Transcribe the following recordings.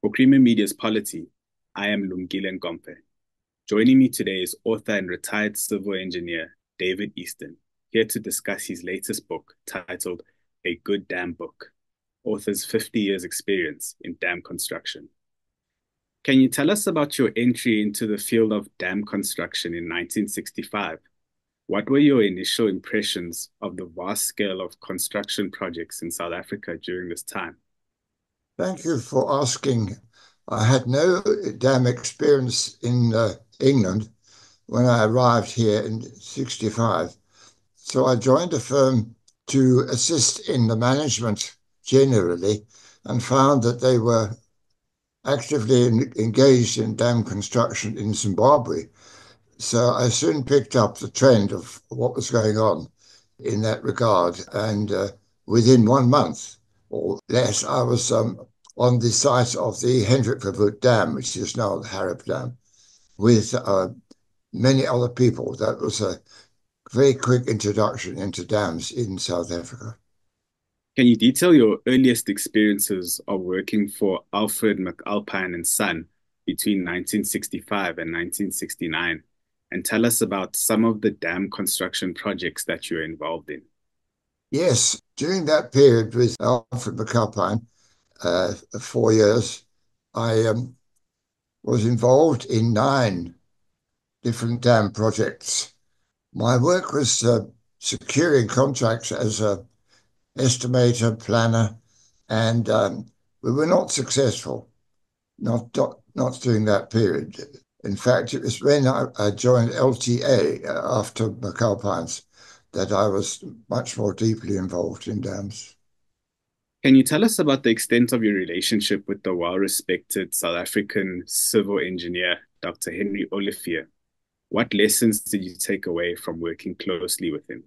For Creamer Media's Polity, I am Lumkile Nkomfe. Joining me today is author and retired civil engineer David Easton, here to discuss his latest book titled A Good Dam Book, author's 50 years experience in dam construction. Can you tell us about your entry into the field of dam construction in 1965? What were your initial impressions of the vast scale of construction projects in South Africa during this time? Thank you for asking. I had no dam experience in uh, England when I arrived here in 65. So I joined a firm to assist in the management generally and found that they were actively engaged in dam construction in Zimbabwe. So I soon picked up the trend of what was going on in that regard. And uh, within one month or less, I was um, on the site of the Hendrik Verwoerd Dam, which is now the Gariep Dam, with uh, many other people. That was a very quick introduction into dams in South Africa. Can you detail your earliest experiences of working for Alfred McAlpine and Son between 1965 and 1969? And tell us about some of the dam construction projects that you were involved in. Yes, during that period with Alfred McAlpine, four years, I um, was involved in nine different dam projects. My work was uh, securing contracts as a estimator, planner, and um, we were not successful, not, during that period. In fact, it was when I, I joined LTA uh, after McAlpine's that I was much more deeply involved in dams. Can you tell us about the extent of your relationship with the well-respected South African civil engineer, Dr. Henry Olivier? What lessons did you take away from working closely with him?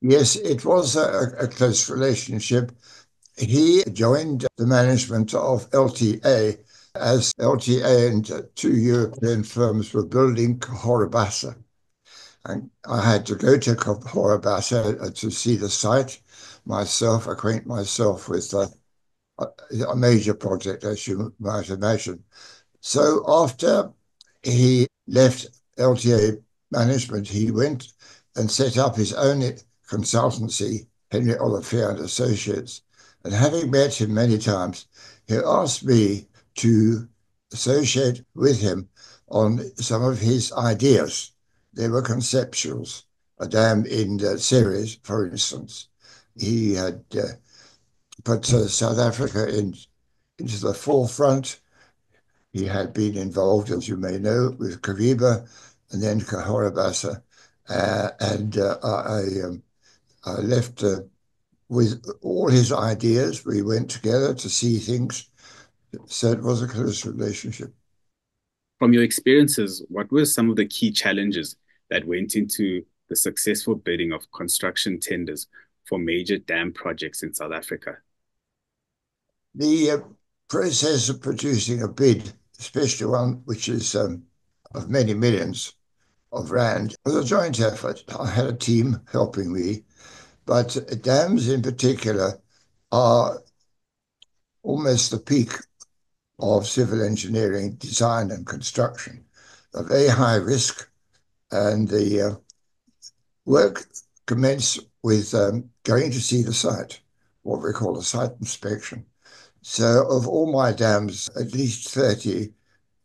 Yes, it was a, a close relationship. He joined the management of LTA as LTA and two European firms were building Cahora Bassa. And I had to go to Cahora Bassa to see the site myself, acquaint myself with uh, a major project, as you might imagine. So after he left LTA management, he went and set up his own consultancy, Henry Olivier and Associates. And having met him many times, he asked me to associate with him on some of his ideas. They were conceptuals, a dam in the series, for instance he had uh, put South Africa in, into the forefront. He had been involved, as you may know, with Kariba and then Cahora Bassa. Uh, and uh, I, um, I, left uh, with all his ideas. We went together to see things. So it was a close relationship. From your experiences, what were some of the key challenges that went into the successful bidding of construction tenders for major dam projects in South Africa? The uh, process of producing a bid, especially one which is um, of many millions of rand, was a joint effort. I had a team helping me, but dams in particular are almost the peak of civil engineering design and construction. A very high risk, and the uh, work commenced with um, going to see the site, what we call a site inspection. So, of all my dams, at least 30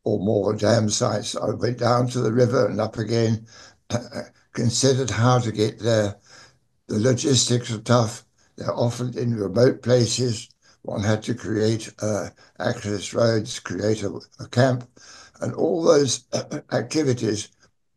or more dam sites, I went down to the river and up again, considered how to get there. The logistics are tough. They're often in remote places. One had to create uh, access roads, create a, a camp, and all those activities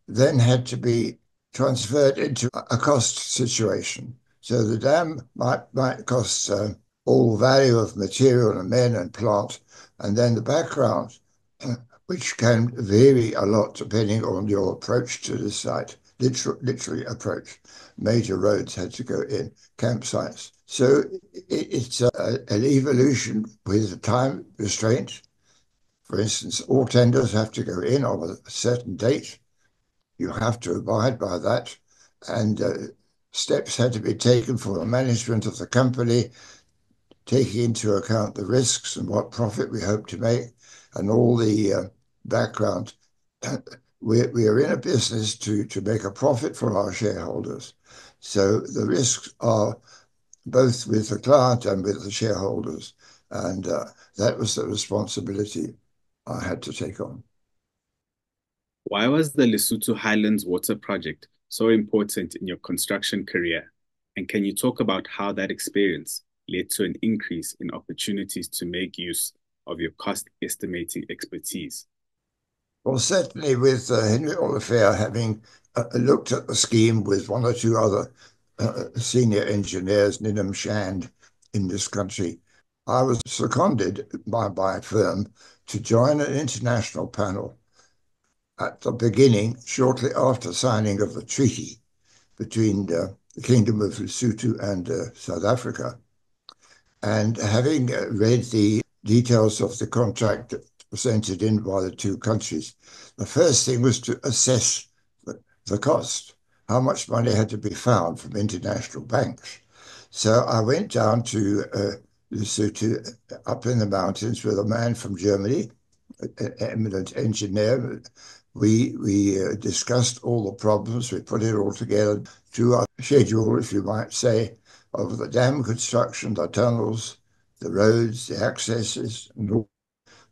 then had to be transferred into a cost situation. So the dam might, might cost uh, all value of material and men and plant, and then the background, which can vary a lot depending on your approach to the site, literally, literally approach. Major roads had to go in, campsites. So it, it's a, an evolution with time restraint. For instance, all tenders have to go in on a certain date you have to abide by that. And uh, steps had to be taken for the management of the company taking into account the risks and what profit we hope to make and all the uh, background. We, we are in a business to, to make a profit for our shareholders. So the risks are both with the client and with the shareholders. And uh, that was the responsibility I had to take on. Why was the Lesotho Highlands Water Project so important in your construction career? And can you talk about how that experience led to an increase in opportunities to make use of your cost estimating expertise? Well, certainly with uh, Henry Olivier having uh, looked at the scheme with one or two other uh, senior engineers, Ninham Shand, in this country, I was seconded by, by a firm to join an international panel at the beginning, shortly after signing of the treaty between uh, the Kingdom of Lesotho and uh, South Africa. And having uh, read the details of the contract presented in by the two countries, the first thing was to assess the, the cost, how much money had to be found from international banks. So I went down to uh, Lesotho up in the mountains with a man from Germany, an eminent engineer, we we uh, discussed all the problems. We put it all together to our schedule, if you might say, of the dam construction, the tunnels, the roads, the accesses, and all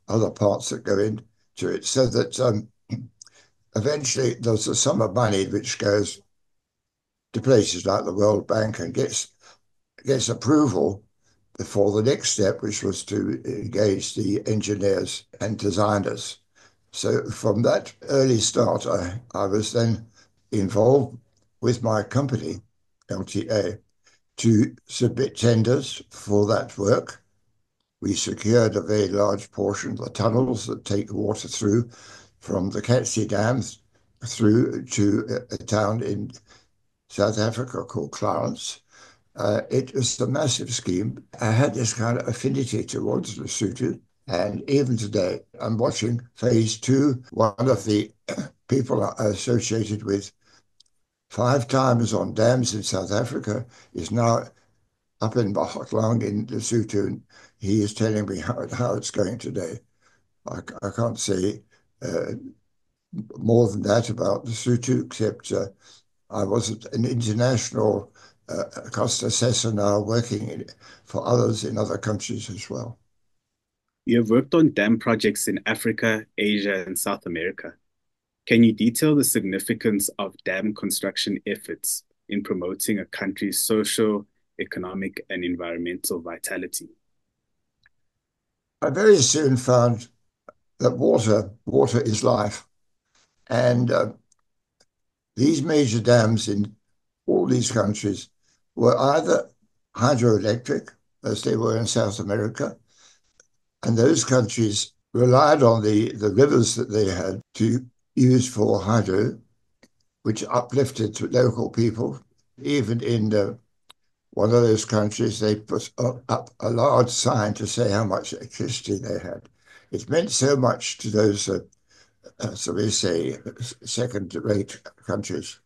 other parts that go into it, so that um, eventually there's a sum of money which goes to places like the World Bank and gets gets approval before the next step, which was to engage the engineers and designers so from that early start, I, I was then involved with my company, LTA, to submit tenders for that work. We secured a very large portion of the tunnels that take water through from the Katse Dams through to a, town in South Africa called Clarens. Uh, it was a massive scheme. I had this kind of affinity towards Lesotho and even today, I'm watching phase two. One of the people associated with five times on dams in South Africa is now up in Bahotlang in Lesotho. And he is telling me how, how it's going today. I, I can't say uh, more than that about Lesotho, except uh, I was an international uh, cost assessor now working in, for others in other countries as well. You have worked on dam projects in Africa, Asia, and South America. Can you detail the significance of dam construction efforts in promoting a country's social, economic, and environmental vitality? I very soon found that water, water is life. And uh, these major dams in all these countries were either hydroelectric, as they were in South America, and those countries relied on the, the rivers that they had to use for hydro, which uplifted local people. Even in uh, one of those countries, they put up a large sign to say how much electricity they had. It meant so much to those, uh, uh, so we say, second-rate countries.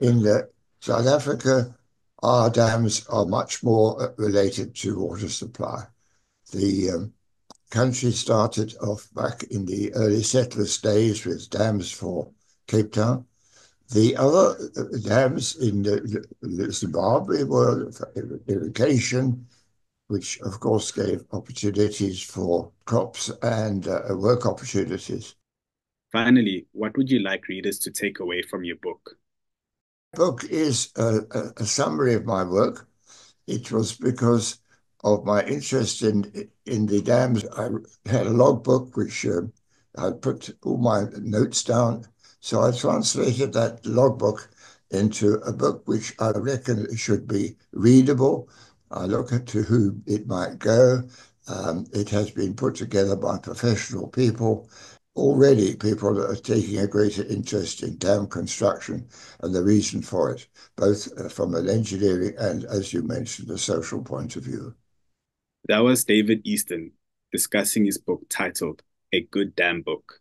In South Africa, our dams are much more uh, related to water supply. The um, country started off back in the early settlers' days with dams for Cape Town. The other uh, dams in Zimbabwe were for irrigation, which of course gave opportunities for crops and uh, work opportunities. Finally, what would you like readers to take away from your book? book is a, a, summary of my work. It was because of my interest in in the dams. I had a logbook which uh, I put all my notes down. So I translated that logbook into a book which I reckon should be readable. I look at to who it might go. Um, it has been put together by professional people. Already, people that are taking a greater interest in dam construction and the reason for it, both uh, from an engineering and, as you mentioned, a social point of view. That was David Easton discussing his book titled A Good Dam Book.